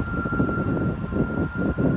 ハハハハ!